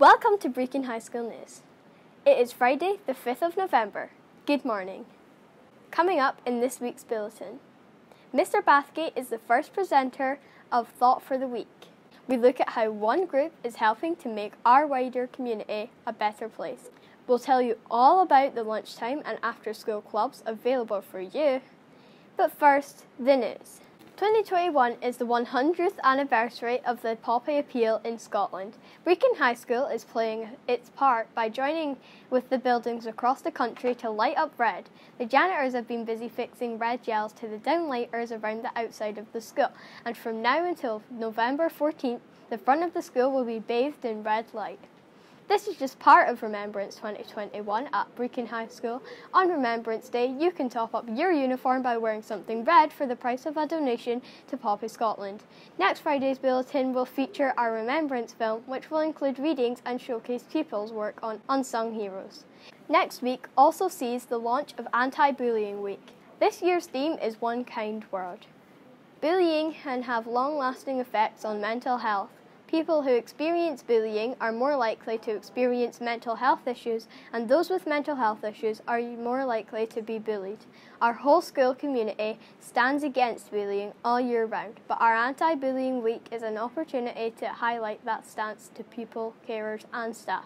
Welcome to Brechin High School News. It is Friday, the 5th of November. Good morning. Coming up in this week's bulletin, Mr. Bathgate is the first presenter of Thought for the Week. We look at how one group is helping to make our wider community a better place. We'll tell you all about the lunchtime and after school clubs available for you. But first, the news. 2021 is the 100th anniversary of the Poppy Appeal in Scotland. Brechin High School is playing its part by joining with the buildings across the country to light up red. The janitors have been busy fixing red gels to the downlighters around the outside of the school, and from now until November 14th, the front of the school will be bathed in red light. This is just part of Remembrance 2021 at Brechin High School. On Remembrance Day, you can top up your uniform by wearing something red for the price of a donation to Poppy Scotland. Next Friday's bulletin will feature our Remembrance film, which will include readings and showcase pupils' work on unsung heroes. Next week also sees the launch of Anti Bullying Week. This year's theme is One Kind Word. Bullying can have long lasting effects on mental health. People who experience bullying are more likely to experience mental health issues, and those with mental health issues are more likely to be bullied. Our whole school community stands against bullying all year round, but our Anti Bullying Week is an opportunity to highlight that stance to people, carers, and staff.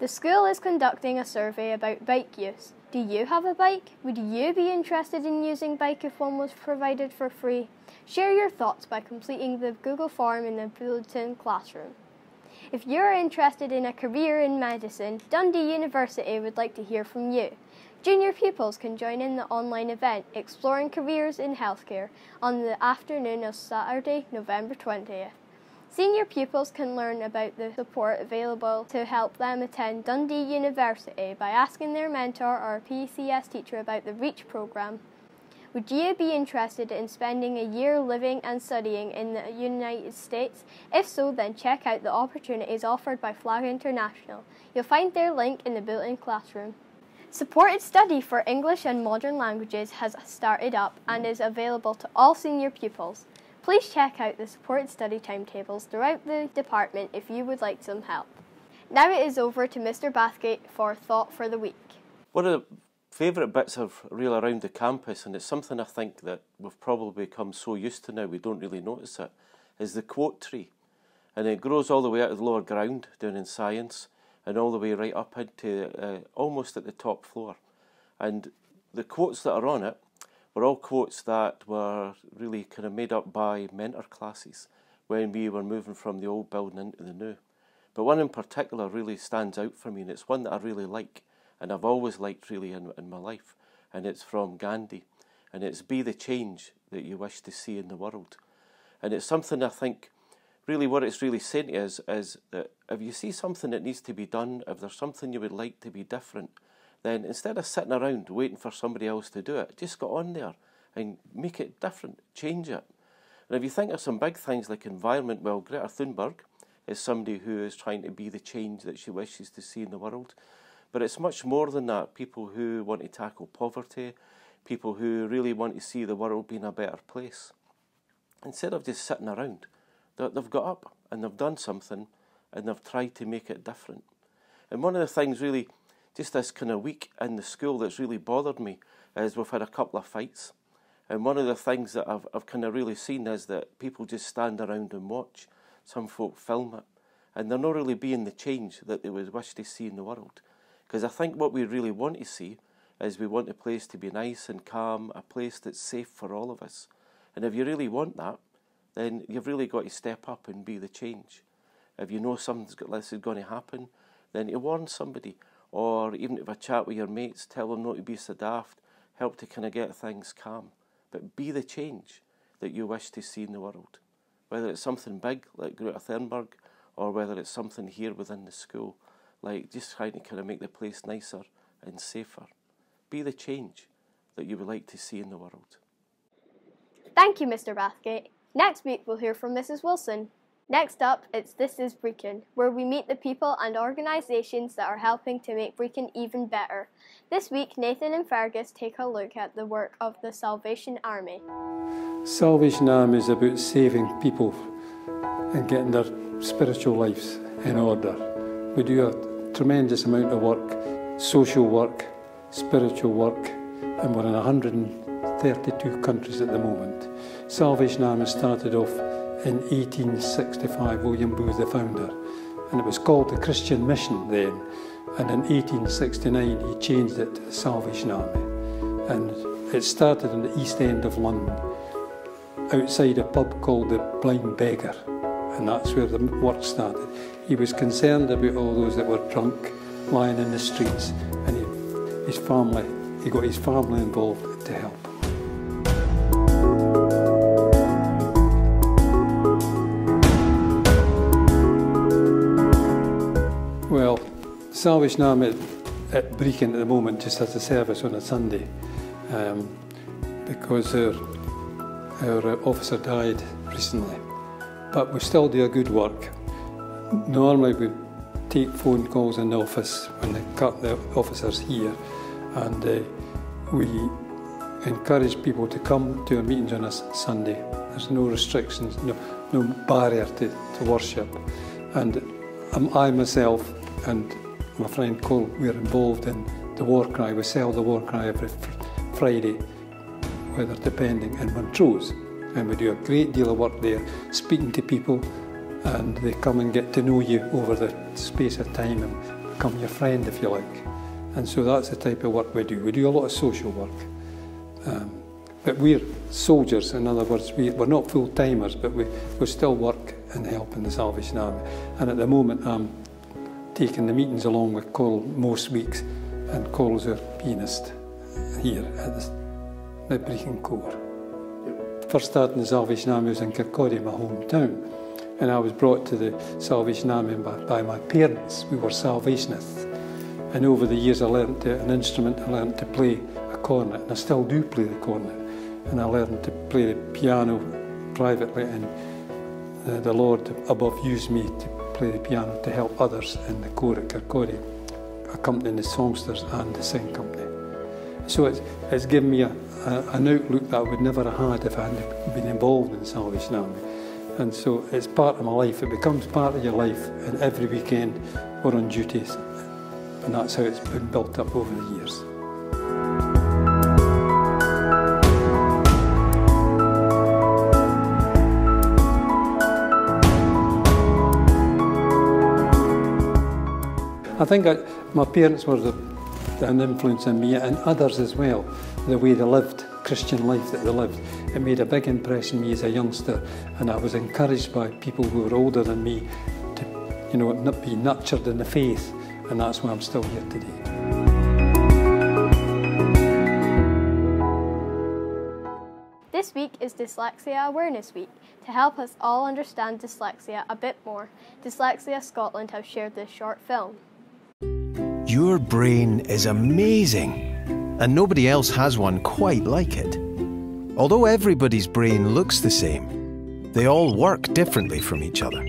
The school is conducting a survey about bike use. Do you have a bike? Would you be interested in using bike if one was provided for free? Share your thoughts by completing the Google form in the Bulletin Classroom. If you're interested in a career in medicine, Dundee University would like to hear from you. Junior pupils can join in the online event Exploring Careers in Healthcare on the afternoon of Saturday, November 20th. Senior pupils can learn about the support available to help them attend Dundee University by asking their mentor or PCS teacher about the REACH programme. Would you be interested in spending a year living and studying in the United States? If so, then check out the opportunities offered by Flag International. You'll find their link in the Bulletin classroom. Supported study for English and modern languages has started up and is available to all senior pupils. Please check out the supported study timetables throughout the department if you would like some help. Now it is over to Mr. Bathgate for Thought for the Week. Of the favourite bits of real around the campus, and it's something I think that we've probably become so used to now we don't really notice it, is the quote tree. And it grows all the way out of the lower ground down in science and all the way right up into uh, almost at the top floor. And the quotes that are on it were all quotes that were really kind of made up by mentor classes when we were moving from the old building into the new. But one in particular really stands out for me, and it's one that I really like and I've always liked really in, in my life. And it's from Gandhi, and it's be the change that you wish to see in the world. And it's something I think really what it's really saying us is that if you see something that needs to be done, if there's something you would like to be different, then instead of sitting around waiting for somebody else to do it, just get on there and make it different, change it. And if you think of some big things like environment, well, Greta Thunberg is somebody who is trying to be the change that she wishes to see in the world. But it's much more than that. People who want to tackle poverty, people who really want to see the world being a better place. Instead of just sitting around, they've got up and they've done something and they've tried to make it different. And one of the things really, just this kind of week in the school that's really bothered me is we've had a couple of fights. And one of the things that I've, I've kind of really seen is that people just stand around and watch. Some folk film it. And they're not really being the change that they would wish to see in the world. Because I think what we really want to see is we want a place to be nice and calm, a place that's safe for all of us. And if you really want that, then you've really got to step up and be the change. If you know something's got this is going to happen, then you warn somebody, or even if a chat with your mates, tell them not to be so daft, help to kind of get things calm. But be the change that you wish to see in the world. Whether it's something big like Greta Thunberg, or whether it's something here within the school like just trying to kind of make the place nicer and safer. Be the change that you would like to see in the world. Thank you, Mr. Bathgate. Next week we'll hear from Mrs. Wilson. Next up, it's This is Brechin, where we meet the people and organisations that are helping to make Brechin even better. This week, Nathan and Fergus take a look at the work of the Salvation Army. Salvation Army is about saving people and getting their spiritual lives in order. We do a tremendous amount of work, social work, spiritual work, and we're in 132 countries at the moment. Salvation Army started off in 1865, William Booth, the founder, and it was called the Christian Mission then. And in 1869, he changed it to the Salvation Army. And it started in the East End of London, outside a pub called the Blind Beggar, and that's where the work started. He was concerned about all those that were drunk, lying in the streets, and he, his family, he got his family involved to help. Well, Salvation Army at, at Brechin at the moment just has a service on a Sunday um, because our, our officer died recently. But we still do a good work. Normally we take phone calls in the office when the, the officers here and uh, we encourage people to come to our meetings on a Sunday. There's no restrictions, no, no barrier to, to worship. And um, I myself and my friend Cole, we're involved in the war cry. We sell the war cry every Friday, weather depending, in Montrose. And we do a great deal of work there, speaking to people, and they come and get to know you over the space of time and become your friend if you like. And so that's the type of work we do. We do a lot of social work. Um, but we're soldiers, in other words, we, we're not full timers, but we, we still work and help in the Salvation Army. And at the moment, I'm taking the meetings along with Cole most weeks, and Cole's our pianist here at the, Brechin Corps. First starting the Salvation Army was in Kirkcaldy, my hometown, and I was brought to the Salvation Army by, by my parents. We were Salvationists, and over the years I learned to, an instrument. I learned to play a cornet, and I still do play the cornet. And I learned to play the piano privately, and uh, the Lord above used me to play the piano to help others in the corps at Kirkcaldy, accompanying the songsters and the sing company. So it's, it's given me a, a, an outlook that I would never have had if I hadn't been involved in the Salvation Army. And so it's part of my life, it becomes part of your life, and every weekend we're on duties. And that's how it's been built up over the years. I think I, my parents were the, an influence on me and others as well, the way they lived, Christian life that they lived. It made a big impression on me as a youngster and I was encouraged by people who were older than me to you know, not be nurtured in the faith and that's why I'm still here today. This week is Dyslexia Awareness Week. To help us all understand dyslexia a bit more, Dyslexia Scotland have shared this short film. Your brain is amazing, and nobody else has one quite like it. Although everybody's brain looks the same, they all work differently from each other.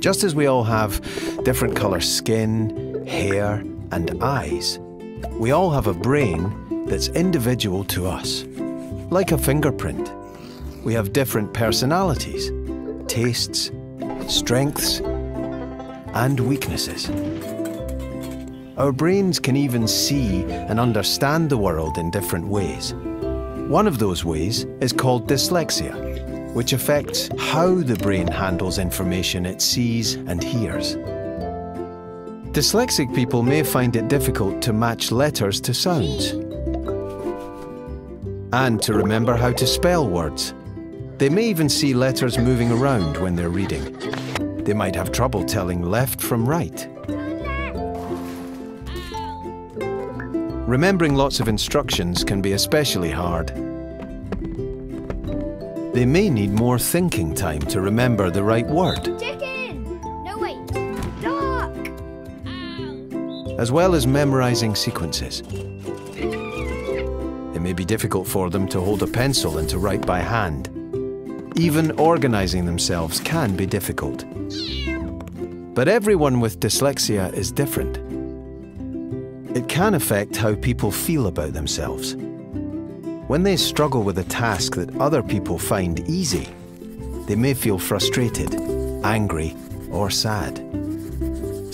Just as we all have different colour skin, hair, and eyes, we all have a brain that's individual to us. Like a fingerprint, we have different personalities, tastes, strengths, and weaknesses. Our brains can even see and understand the world in different ways. One of those ways is called dyslexia, which affects how the brain handles information it sees and hears. Dyslexic people may find it difficult to match letters to sounds and to remember how to spell words. They may even see letters moving around when they're reading. They might have trouble telling left from right. Remembering lots of instructions can be especially hard. They may need more thinking time to remember the right word. Chicken! No, wait. Duck! as well as memorizing sequences. It may be difficult for them to hold a pencil and to write by hand. Even organizing themselves can be difficult. But everyone with dyslexia is different. It can affect how people feel about themselves. When they struggle with a task that other people find easy, they may feel frustrated, angry, or sad.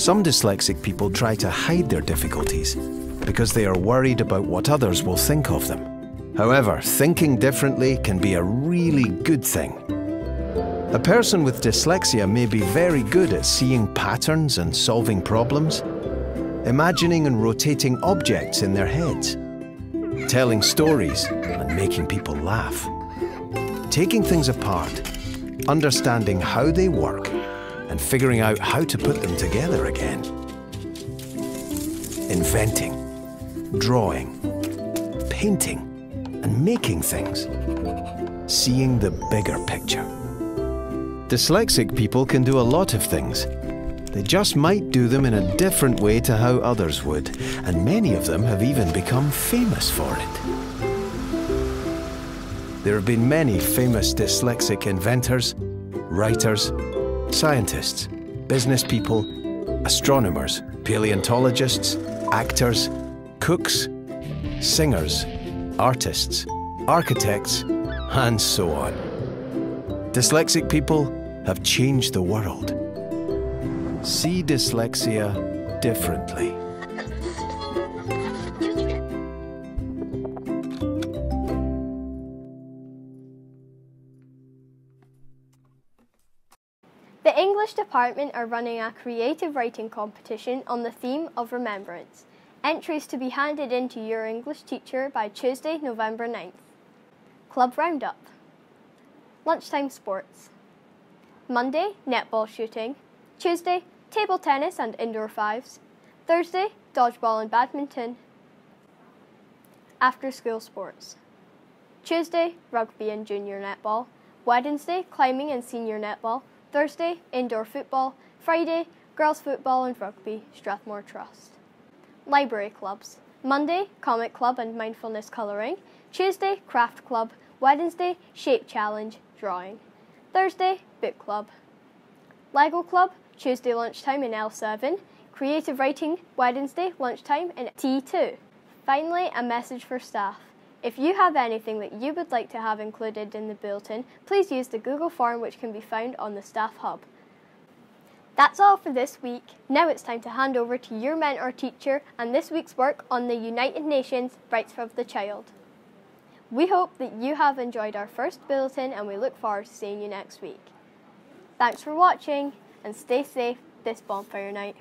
Some dyslexic people try to hide their difficulties because they are worried about what others will think of them. However, thinking differently can be a really good thing. A person with dyslexia may be very good at seeing patterns and solving problems, imagining and rotating objects in their heads, telling stories and making people laugh, taking things apart, understanding how they work, and figuring out how to put them together again. Inventing, drawing, painting, and making things. Seeing the bigger picture. Dyslexic people can do a lot of things. They just might do them in a different way to how others would, and many of them have even become famous for it. There have been many famous dyslexic inventors, writers, scientists, business people, astronomers, paleontologists, actors, cooks, singers, artists, architects, and so on. Dyslexic people have changed the world. See dyslexia differently. The English department are running a creative writing competition on the theme of remembrance. Entries to be handed in to your English teacher by Tuesday, November 9th. Club Roundup. Lunchtime sports. Monday, netball shooting. Tuesday, table tennis and indoor fives. Thursday, dodgeball and badminton. After school sports. Tuesday, rugby and junior netball. Wednesday, climbing and senior netball. Thursday, indoor football. Friday, girls football and rugby, Strathmore Trust. Library clubs. Monday, comic club and mindfulness colouring. Tuesday, craft club. Wednesday, shape challenge, drawing. Thursday, book club. Lego club, Tuesday lunchtime in L7. Creative writing, Wednesday lunchtime in T2. Finally, a message for staff. If you have anything that you would like to have included in the bulletin, please use the Google form which can be found on the Staff Hub. That's all for this week. Now it's time to hand over to your mentor teacher and this week's work on the United Nations Rights of the Child. We hope that you have enjoyed our first bulletin and we look forward to seeing you next week. Thanks for watching and stay safe this bonfire night.